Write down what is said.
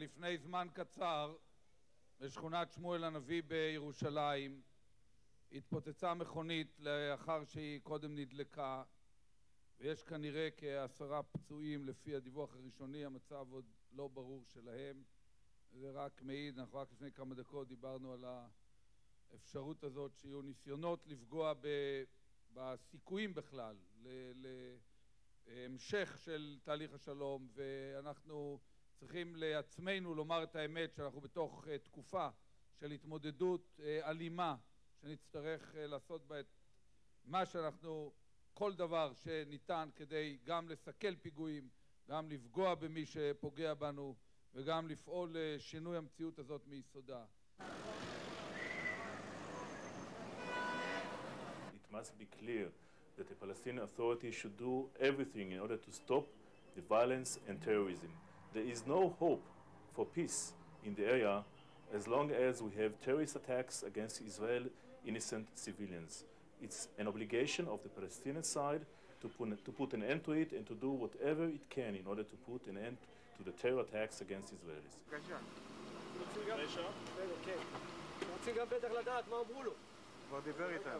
לפני זמן קצר בשכונת שמואל הנביא בירושלים התפוצצה מכונית לאחר שהיא קודם נדלקה ויש כנראה כעשרה פצועים לפי הדיווח הראשוני, המצב עוד לא ברור שלהם. זה רק מעיד, אנחנו רק לפני כמה דקות דיברנו על האפשרות הזאת שיהיו ניסיונות לפגוע בסיכויים בכלל להמשך של תהליך השלום ואנחנו צריכים לעצמנו לומר את האמת שאנחנו בתוך תקופה של התמודדות אלימה שנצטרך לעשות בה את מה שאנחנו כל דבר שניתן כדי גם לסכל פיגועים גם לפגוע במי שפוגע בנו וגם לפעול לשינוי המציאות הזאת מיסודה It must be clear that the Palestinian Authority should do everything in order to stop the violence and terrorism. There is no hope for peace in the area as long as we have terrorist attacks against Israel innocent civilians. It's an obligation of the Palestinian side to put, to put an end to it and to do whatever it can in order to put an end to the terror attacks against Israelis. רוצים גם בטח לדעת מה אמרו לו. כבר דיבר איתנו.